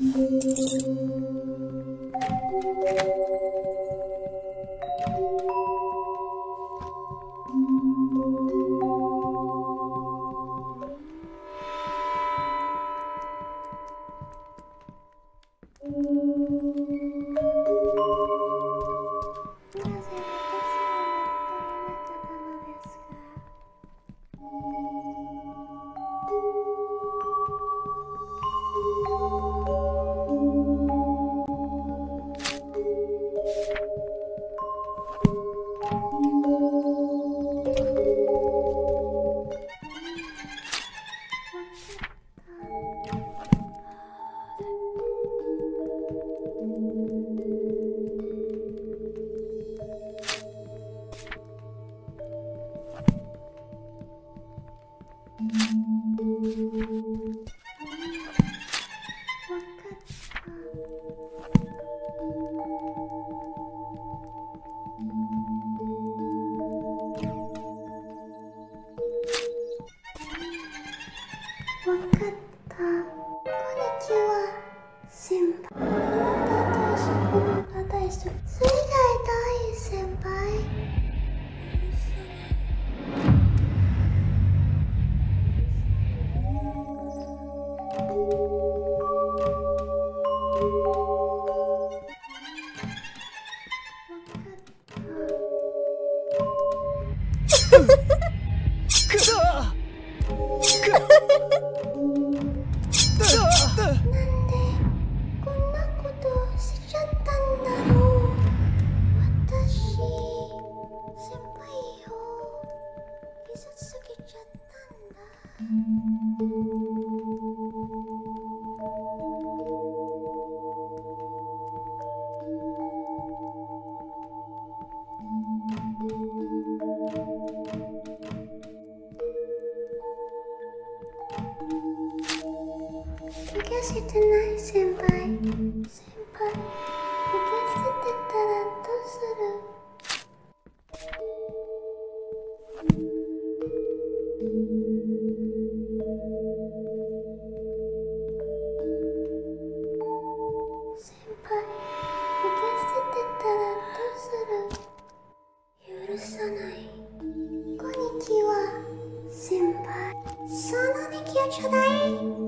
Música かったこんにちは先輩あなたとこの方ですそれ以外大先輩こんなこ Mommy. 逃がしてない先輩。先輩逃がせてたらどうする？先輩逃がせてたらどうする？許さない。こんにちは先輩そんなに気をちょうだい。